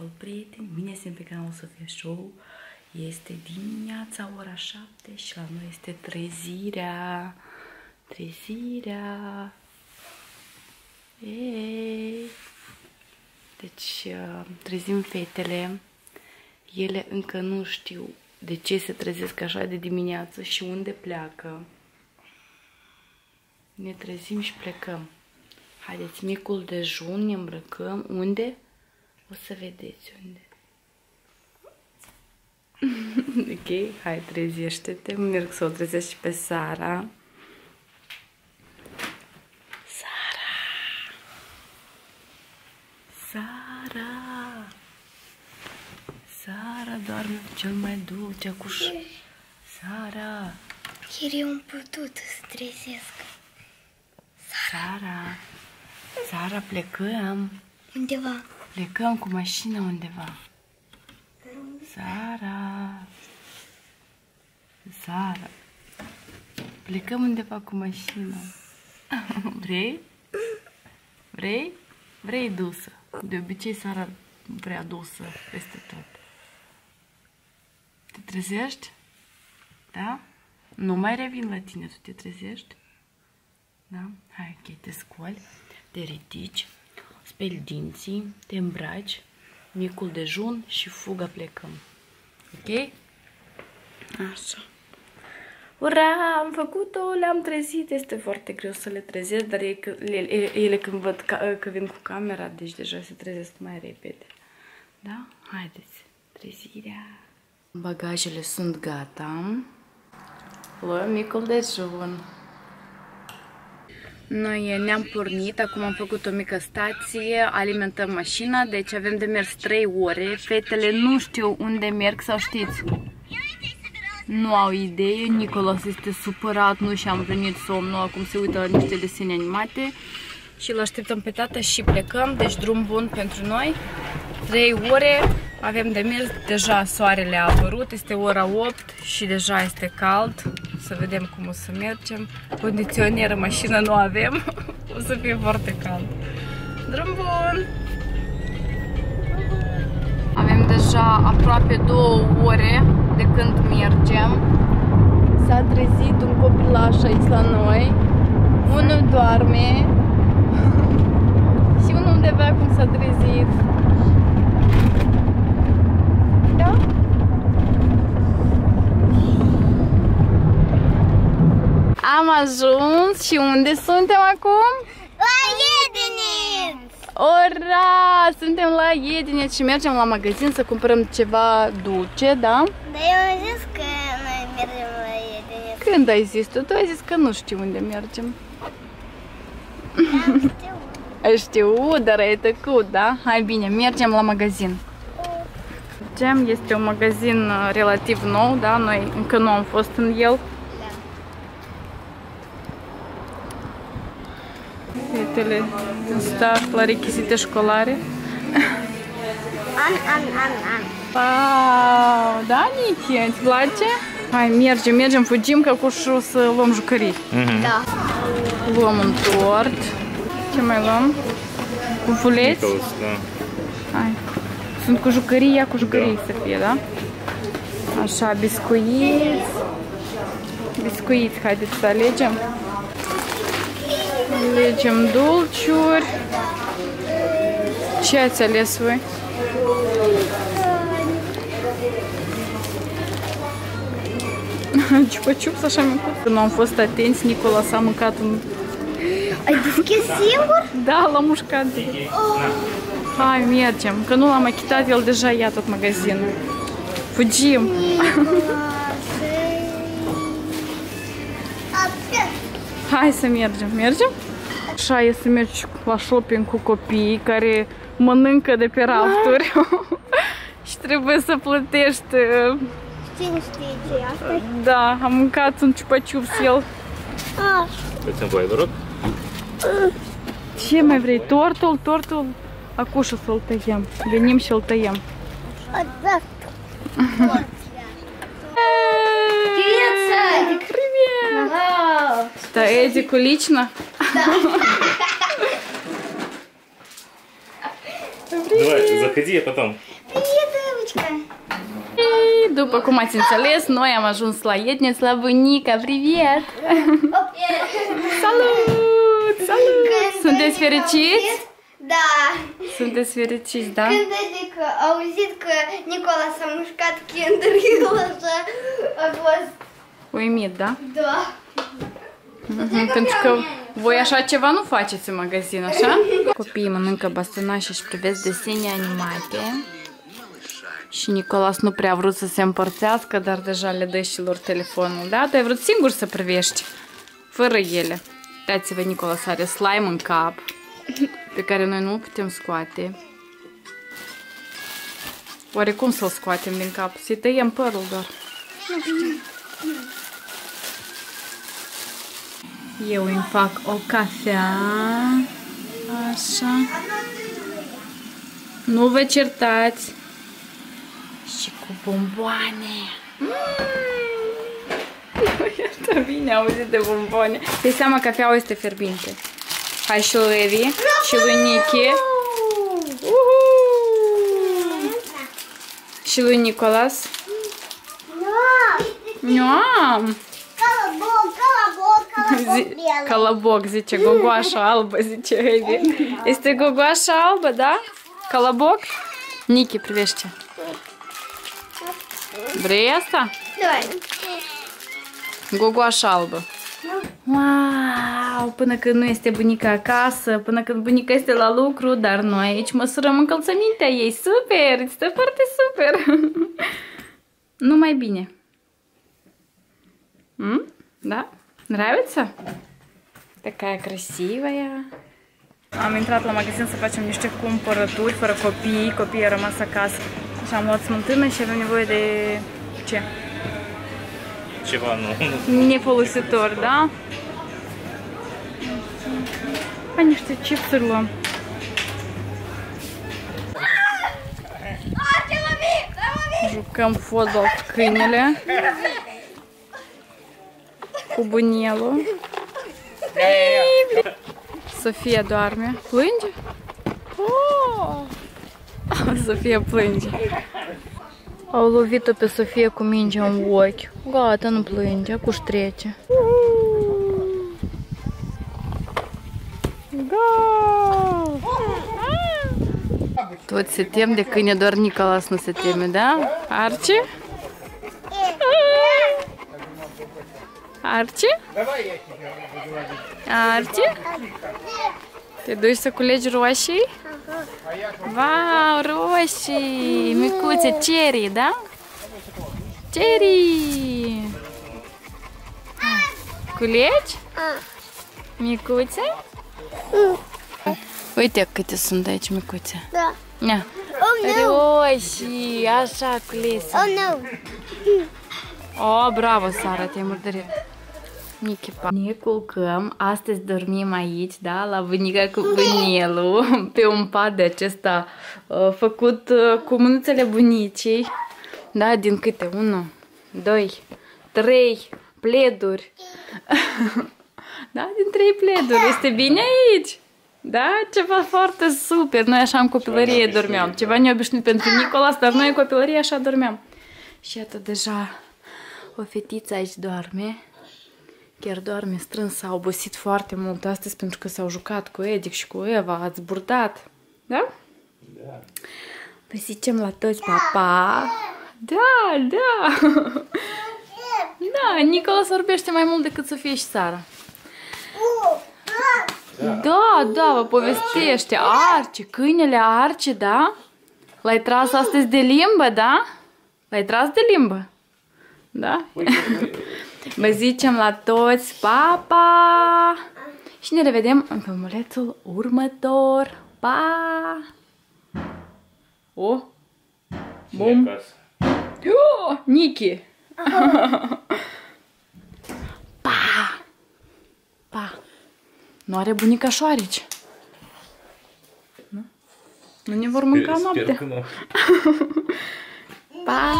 Salut prieteni, bine sunt pe canalul Sofia Show. Este dimineața, ora 7 și la noi este trezirea. Trezirea. Ei. Deci uh, trezim fetele. Ele încă nu știu de ce se trezesc așa de dimineață și unde pleacă. Ne trezim și plecăm. Haideți, micul dejun, ne îmbrăcăm. Unde? O să vedeți unde. ok, hai, trezește-te. Merg să o trezesc și pe Sara. Sara! Sara! Sara doarme cel mai dulce acuș. Sara! Ieri eu am putut să trezesc. Sara! Sara, plecăm! Undeva. Plecăm cu mașina undeva. Sara! Sara! Plecăm undeva cu mașina. Vrei? Vrei? Vrei dusă. De obicei Sara vrea dusă peste tot. Te trezești? Da? Nu mai revin la tine, tu te trezești? Da? Hai, ok, te scoli, te ridici, speli dinții, te îmbraci, micul dejun și fuga plecăm. Ok? Așa. Ura, am făcut-o, le-am trezit. Este foarte greu să le trezesc, dar ele, ele când văd că, că vin cu camera, deci deja se trezesc mai repede. Da? Haideți, trezirea. Bagajele sunt gata. Luăm micul dejun. Noi ne-am pornit, acum am făcut o mică stație, alimentăm mașina, deci avem de mers 3 ore. Fetele nu știu unde merg sau știți? Nu au idee, Nicolas este supărat, nu și-am venit somnul, acum se uită la niște desene animate și îl așteptăm pe tată și plecăm, deci drum bun pentru noi. 3 ore, avem de mers, deja soarele a apărut, este ora 8 și deja este cald. Să vedem cum o să mergem. Condiționieră, mașină nu avem, o să fie foarte cald. Drum bun! Avem deja aproape două ore de când mergem. S-a trezit un copilaș aici la noi. Unul doarme. și unul undeva cum s-a trezit. Da? Am ajuns și unde suntem acum? La Iediniț! Ora! Suntem la Iedineț și mergem la magazin să cumpărăm ceva dulce, da? Dar eu am zis că noi mergem la Iediniț. Când ai zis tu? Tu ai zis că nu știu unde mergem. Am știut. Ai știut, dar ai tăcut, da? Hai bine, mergem la magazin. Mergem, este un magazin uh, relativ nou, da? Noi încă nu am fost în el. Fetele stă la rechizite școlare. An, an, an, an. Wow, da, Nichi, îți place? Hai, mergem, mergem, fugim, că cu o să luăm jucării. Da. Luăm un tort. Ce mai luăm? Pufuleți? Nicolas, da. Hai. Sunt cu jucării, ia cu jucării să fie, da? Așa, biscuiți. Biscuiți, haideți să alegem. Așa micuț. Când am fost atenți, Nicola s-a mâncat un... Ai deschis singur? Da, l-am mușcat. Hai, mergem. Că nu l-am achitat, el deja ia tot magazinul. Fugim. Hai să mergem. Mergem? Așa e să mergi la shopping cu copiii care mănâncă de pe rafturi. și trebuie să plătești. uh, Cine știe ce e asta? Da, am mâncat un ciupa ciups el. Ah, Aveți nevoie, vă rog? Ce mai vrei? Tortul? Tortul? Acușă să-l tăiem. Venim și îl tăiem. Привет, Садик! Привет! Это Эдику лично? Давай, заходи, я потом. Привет, девочка. Иду покумать интерес, но я мажу слоедня славу Ника, привет. Салют, салют. Сунтесь веречить? Да. Sunteți fericiți, da? Când zic că auzit că Nicola s-a mușcat Kendrill așa a fost... voi așa ceva nu faceți în magazin, așa? Copiii mănâncă bastonașe și privesc desene animate. Și Nicolas nu prea a vrut să se împărțească, dar deja le dă și lor telefonul. Da? Tu ai vrut singur să privești, fără ele. Uitați-vă, Nicolas are slime în cap, pe care noi nu putem scoate. Oare cum să-l scoatem din cap? Să-i tăiem părul doar. Eu îmi fac o cafea. Așa. Nu vă certați. Și cu bomboane. Mm! Iată bine, auzi de bomboane. Dai seama, cafeaua este fierbinte. Hai și Levi, și lui Nichi. Și lui Nicolas. Nu! No. Zi, calaboc, zice gogoașa albă, zice Evi. Este gogoașa albă, da? Calaboc? Nichi, privește. Vrei asta? Da. Gogoașa. Wow, până când nu este bunica acasă, până când bunica este la lucru, dar noi aici măsurăm încălțămintea ei. Super, este foarte super. Numai bine. Mm? Da? Nравится? Такая красивая. Am intrat la magazin să facem niște cumpărături fără copii. Copiii au rămas acasă. Și am luat smântână și avem nevoie de... Ce? Чего, ну? Неfolositor, da? Hai niște chipsuri luăm. Jucăm fotbal cu câinele. Cu bunelul. Sofia doarme. Plânge? Oh! Sofia plânge. Au lovit-o pe Sofia cu mingea în ochi. Gata, nu plânge, acum își trece. Da! Toți se tem de câine, doar Nicolas nu se teme, da? Arci? Arci? Arci? Te duci să culegi roșii? Wow, roșii! Micuțe, cherry, da? Cherry! Culegi? Micuțe? Uite câte sunt aici, micuțe. Да. Ia. Oh no. Roșii, așa, culese. Oh no. Oh, bravo, Sara, te-ai murdărit. Nichi, pa. Ne culcăm, astăzi dormim aici, da, la bunica cu bunelul, pe un pat de acesta uh, făcut uh, cu mânuțele bunicii, da, din câte? 1, 2, 3 pleduri. da, din 3 pleduri. Este bine aici? Da, ceva foarte super. Noi așa în copilărie dormeam. Ceva neobișnuit pentru Nicolas, dar noi în copilărie așa dormeam. Și iată deja o fetiță aici doarme. Chiar doarme strâns, s-a obosit foarte mult astăzi pentru că s-au jucat cu Edic și cu Eva, ați burdat. Da? Да. Vă zicem la toți papa. Da, da. Da, Nicolas vorbește mai mult decât Sofia și Sara. Da, da, vă povestește. Arce, câinele Arce, da? L-ai tras astăzi de limbă, da? L-ai tras de limbă? Da? Vă zicem la toți pa, pa! Și ne revedem în filmulețul următor. Pa! O! Bum! Oh, Niki! pa! Pa! Nu are bunica șoarici. Nu? Nu ne vor mânca sper, noapte. Sper că nu. pa!